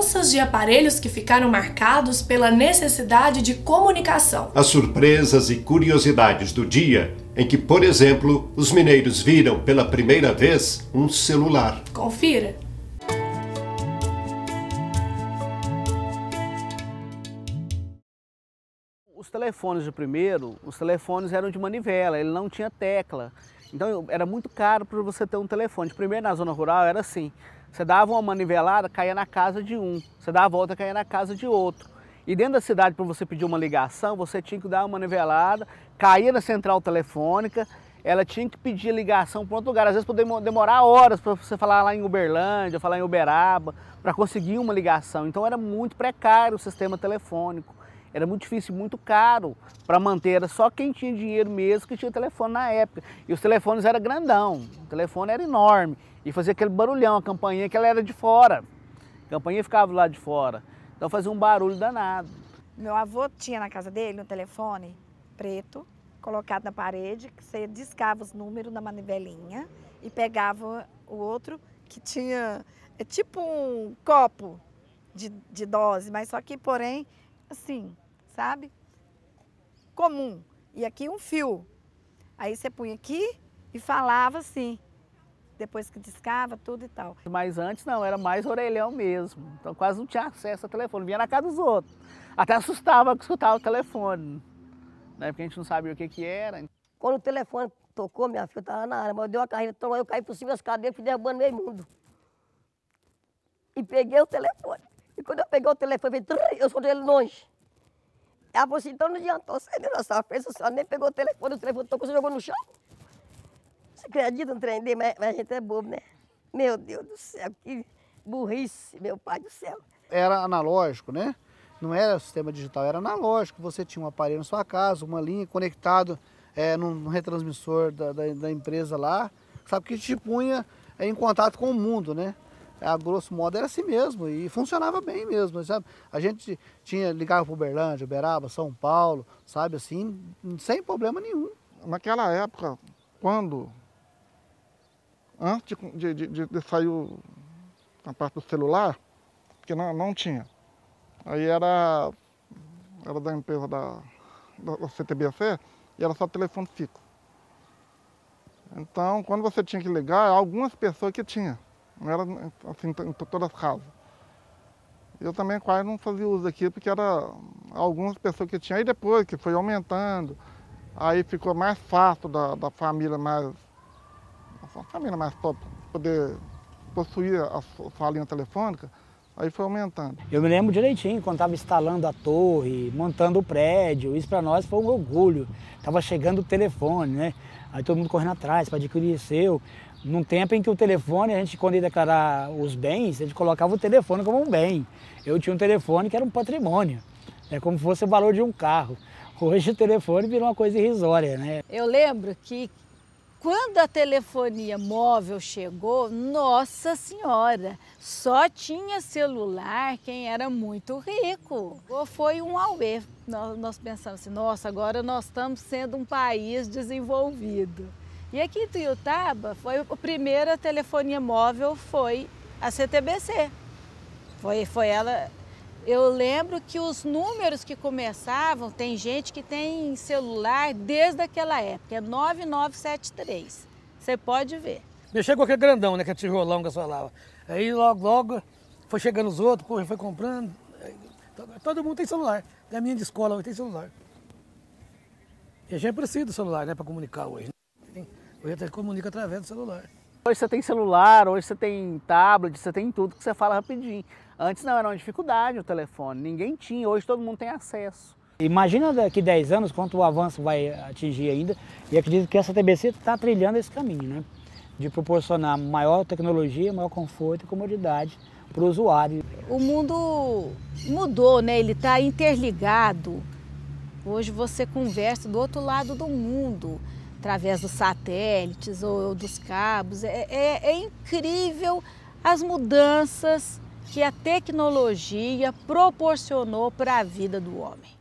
lembranças de aparelhos que ficaram marcados pela necessidade de comunicação. As surpresas e curiosidades do dia em que, por exemplo, os mineiros viram pela primeira vez um celular. Confira. Os telefones de primeiro, os telefones eram de manivela, ele não tinha tecla. Então era muito caro para você ter um telefone. Primeiro na zona rural era assim, você dava uma manivelada, caía na casa de um. Você dava a volta, caía na casa de outro. E dentro da cidade, para você pedir uma ligação, você tinha que dar uma nivelada, caía na central telefônica, ela tinha que pedir ligação para outro lugar. Às vezes poderia demorar horas para você falar lá em Uberlândia, falar em Uberaba, para conseguir uma ligação. Então era muito precário o sistema telefônico. Era muito difícil, muito caro para manter. Era só quem tinha dinheiro mesmo que tinha telefone na época. E os telefones eram grandão, o telefone era enorme. E fazia aquele barulhão, a campainha que ela era de fora. A campainha ficava lá de fora. Então fazia um barulho danado. Meu avô tinha na casa dele um telefone preto, colocado na parede, que você discava os números na manivelinha e pegava o outro que tinha, é tipo um copo de, de dose, mas só que, porém, assim, sabe? Comum. E aqui um fio. Aí você punha aqui e falava assim depois que discava, tudo e tal. Mas antes não, era mais orelhão mesmo. Então quase não tinha acesso ao telefone, vinha na casa dos outros. Até assustava que escutava o telefone, né? Porque a gente não sabia o que que era. Quando o telefone tocou, minha filha estava na área, mas eu dei uma carreira, então eu caí por cima das cadeiras, fui derrubando meio mundo. E peguei o telefone. E quando eu peguei o telefone, eu soltei ele longe. Ela falou assim, então não adiantou sair da nossa frente, a senhora nem pegou o telefone, o telefone tocou, você jogou no chão. Você acredita no trem dele? Mas, a gente é bobo, né? Meu Deus do céu, que burrice, meu pai do céu. Era analógico, né? Não era sistema digital, era analógico. Você tinha um aparelho na sua casa, uma linha conectado é, num, retransmissor da, da, da, empresa lá, sabe, que te punha é, em contato com o mundo, né? A grosso modo era assim mesmo e funcionava bem mesmo, sabe? A gente tinha, ligava para Uberlândia, Uberaba, São Paulo, sabe, assim, sem problema nenhum. Naquela época, quando antes de, de, de, de sair a parte do celular, que não, não tinha. Aí era, era da empresa da, da CTBC e era só telefone fixo. Então, quando você tinha que ligar, algumas pessoas que tinha, não era assim as casas. Eu também quase não fazia uso aqui, porque era algumas pessoas que tinha. Aí depois que foi aumentando, aí ficou mais fácil da, da família mais uma família mais top, poder possuir a sua linha telefônica, aí foi aumentando. Eu me lembro direitinho, quando estava instalando a torre, montando o prédio, isso para nós foi um orgulho. Estava chegando o telefone, né? Aí todo mundo correndo atrás para adquirir seu. Num tempo em que o telefone, a gente quando ia declarar os bens, a gente colocava o telefone como um bem. Eu tinha um telefone que era um patrimônio, é como se fosse o valor de um carro. Hoje o telefone virou uma coisa irrisória, né? Eu lembro que quando a telefonia móvel chegou, nossa senhora, só tinha celular quem era muito rico. Foi um auê. Nós, nós pensamos assim, nossa, agora nós estamos sendo um país desenvolvido. E aqui em Tuiutaba, foi a primeira telefonia móvel foi a CTBC. Foi, foi ela, eu lembro que os números que começavam, tem gente que tem celular desde aquela época, é 9973. Você pode ver. Mexeu com aquele grandão, né, que é tijolão que eu falava. Aí logo, logo, foi chegando os outros, pô, foi comprando. Todo mundo tem celular. A minha de escola hoje tem celular. E a gente precisa do celular, né, para comunicar hoje. Hoje a gente comunica através do celular. Hoje você tem celular, hoje você tem tablet, você tem tudo que você fala rapidinho. Antes não, era uma dificuldade o telefone, ninguém tinha, hoje todo mundo tem acesso. Imagina daqui 10 anos quanto o avanço vai atingir ainda e acredito que essa TBC está trilhando esse caminho, né? De proporcionar maior tecnologia, maior conforto e comodidade para o usuário. O mundo mudou, né? Ele está interligado. Hoje você conversa do outro lado do mundo através dos satélites ou dos cabos. É, é, é incrível as mudanças que a tecnologia proporcionou para a vida do homem.